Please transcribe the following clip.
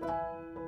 Música